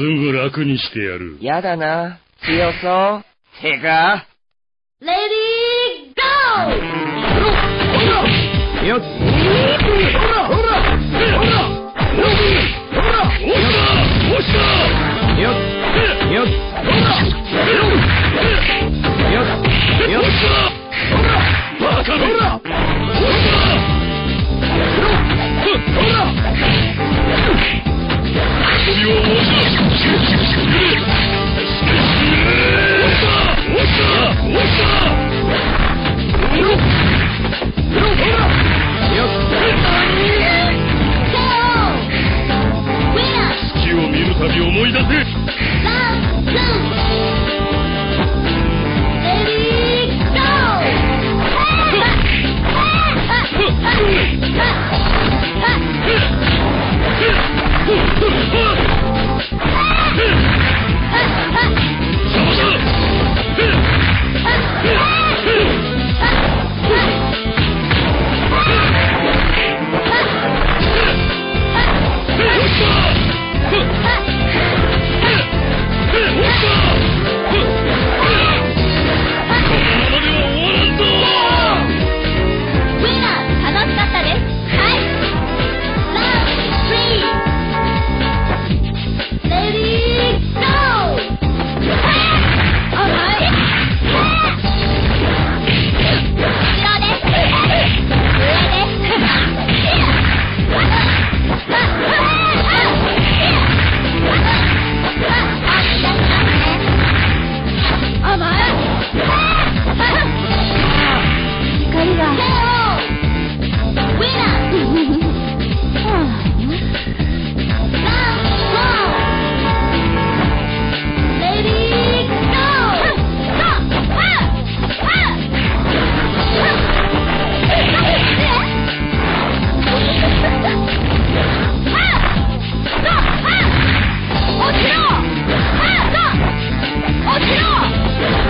すぐ楽にしてやる。やだな。強そう。てか。レディーゴーよっほらほらほらほらほらおし。だよっよっほらよっよっほらバカめほらほらほらびを申し出不要！